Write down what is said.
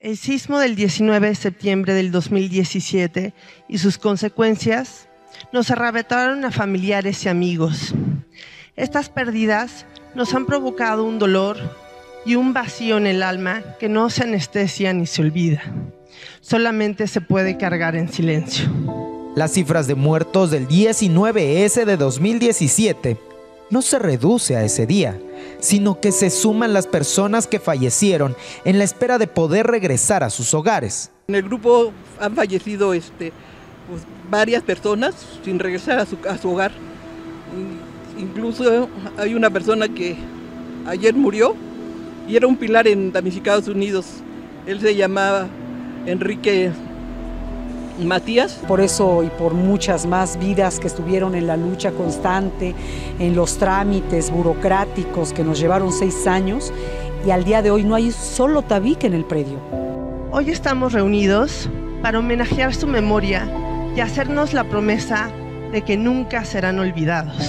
El sismo del 19 de septiembre del 2017 y sus consecuencias nos arrebataron a familiares y amigos. Estas pérdidas nos han provocado un dolor y un vacío en el alma que no se anestesia ni se olvida. Solamente se puede cargar en silencio. Las cifras de muertos del 19S de 2017 no se reduce a ese día, sino que se suman las personas que fallecieron en la espera de poder regresar a sus hogares. En el grupo han fallecido este, pues, varias personas sin regresar a su, a su hogar. Incluso hay una persona que ayer murió y era un pilar en Damnificados Unidos. Él se llamaba Enrique Matías. Por eso y por muchas más vidas que estuvieron en la lucha constante, en los trámites burocráticos que nos llevaron seis años y al día de hoy no hay solo tabique en el predio. Hoy estamos reunidos para homenajear su memoria y hacernos la promesa de que nunca serán olvidados.